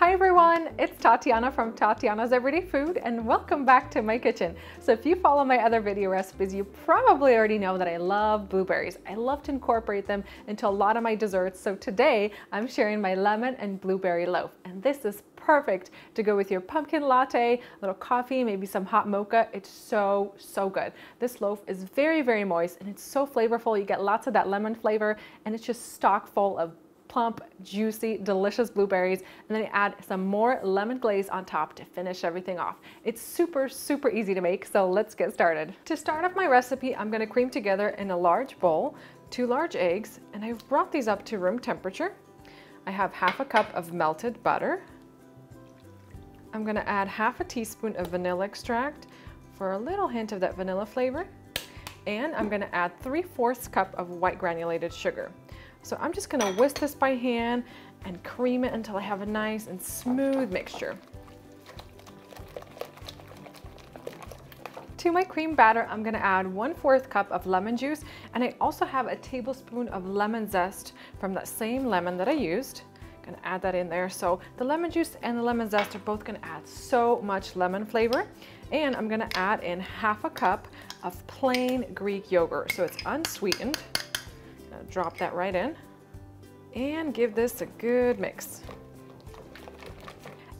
Hi everyone, it's Tatyana from Tatyana's Everyday Food and welcome back to my kitchen. So if you follow my other video recipes, you probably already know that I love blueberries. I love to incorporate them into a lot of my desserts. So today I'm sharing my lemon and blueberry loaf and this is perfect to go with your pumpkin latte, a little coffee, maybe some hot mocha. It's so, so good. This loaf is very, very moist and it's so flavorful. You get lots of that lemon flavor and it's just stock full of plump, juicy, delicious blueberries, and then add some more lemon glaze on top to finish everything off. It's super, super easy to make, so let's get started. To start off my recipe, I'm gonna cream together in a large bowl two large eggs, and I've brought these up to room temperature. I have half a cup of melted butter. I'm gonna add half a teaspoon of vanilla extract for a little hint of that vanilla flavor. And I'm gonna add 3 fourths cup of white granulated sugar. So I'm just gonna whisk this by hand and cream it until I have a nice and smooth mixture. To my cream batter, I'm gonna add 1 4th cup of lemon juice, and I also have a tablespoon of lemon zest from that same lemon that I used. I'm gonna add that in there. So the lemon juice and the lemon zest are both gonna add so much lemon flavor. And I'm gonna add in half a cup of plain Greek yogurt. So it's unsweetened Uh, drop that right in and give this a good mix.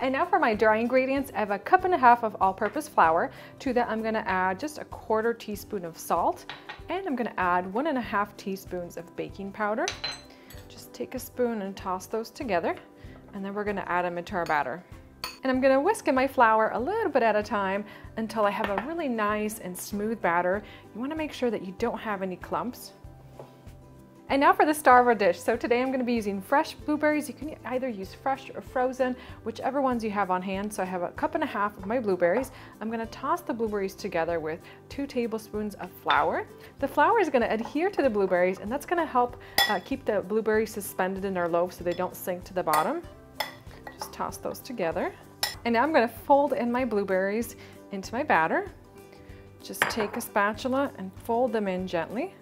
And now for my dry ingredients, I have a cup and a half of all-purpose flour. To that, I'm gonna add just a quarter teaspoon of salt, and I'm gonna add one and a half teaspoons of baking powder. Just take a spoon and toss those together, and then we're gonna add them into our batter. And I'm gonna whisk in my flour a little bit at a time until I have a really nice and smooth batter. You wanna make sure that you don't have any clumps. And now for the star of our dish. So today I'm going to be using fresh blueberries. You can either use fresh or frozen, whichever ones you have on hand. So I have a cup and a half of my blueberries. I'm going to toss the blueberries together with two tablespoons of flour. The flour is going to adhere to the blueberries and that's going to help uh, keep the blueberries suspended in our loaf so they don't sink to the bottom. Just toss those together. And now I'm going to fold in my blueberries into my batter. Just take a spatula and fold them in gently.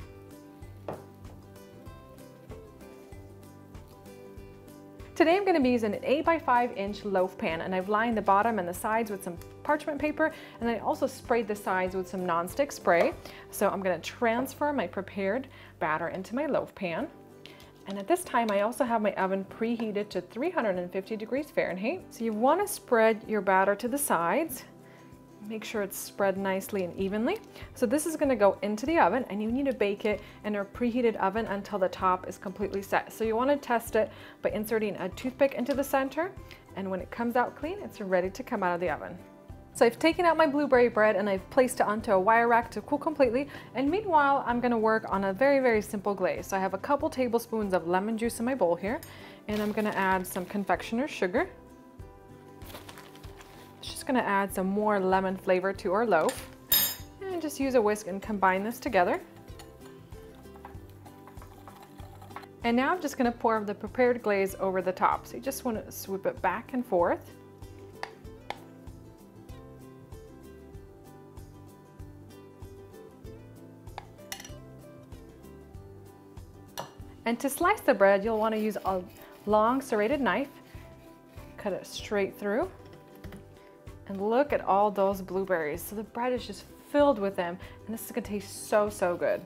Today I'm gonna be using an 8 by 5 inch loaf pan and I've lined the bottom and the sides with some parchment paper and I also sprayed the sides with some nonstick spray. So I'm gonna transfer my prepared batter into my loaf pan. And at this time, I also have my oven preheated to 350 degrees Fahrenheit. So you wanna spread your batter to the sides Make sure it's spread nicely and evenly. So this is gonna go into the oven and you need to bake it in a preheated oven until the top is completely set. So you wanna test it by inserting a toothpick into the center and when it comes out clean, it's ready to come out of the oven. So I've taken out my blueberry bread and I've placed it onto a wire rack to cool completely. And meanwhile, I'm gonna work on a very, very simple glaze. So I have a couple tablespoons of lemon juice in my bowl here, and I'm gonna add some confectioner's sugar gonna add some more lemon flavor to our loaf. And just use a whisk and combine this together. And now I'm just gonna pour the prepared glaze over the top. So you just wanna swoop it back and forth. And to slice the bread, you'll wanna use a long serrated knife. Cut it straight through. And look at all those blueberries. So the bread is just filled with them and this is gonna taste so, so good.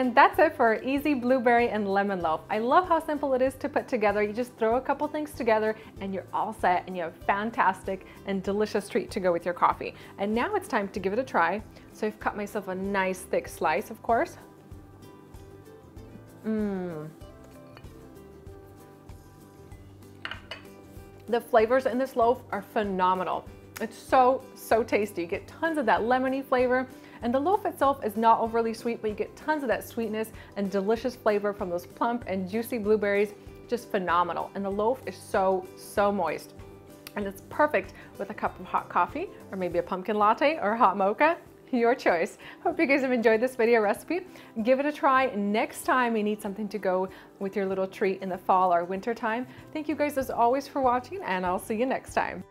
And that's it for our easy blueberry and lemon loaf. I love how simple it is to put together. You just throw a couple things together and you're all set and you have a fantastic and delicious treat to go with your coffee. And now it's time to give it a try. So I've cut myself a nice thick slice, of course. Mmm. The flavors in this loaf are phenomenal. It's so, so tasty. You get tons of that lemony flavor. And the loaf itself is not overly sweet, but you get tons of that sweetness and delicious flavor from those plump and juicy blueberries. Just phenomenal. And the loaf is so, so moist. And it's perfect with a cup of hot coffee or maybe a pumpkin latte or hot mocha your choice. Hope you guys have enjoyed this video recipe. Give it a try next time you need something to go with your little treat in the fall or winter time. Thank you guys as always for watching and I'll see you next time.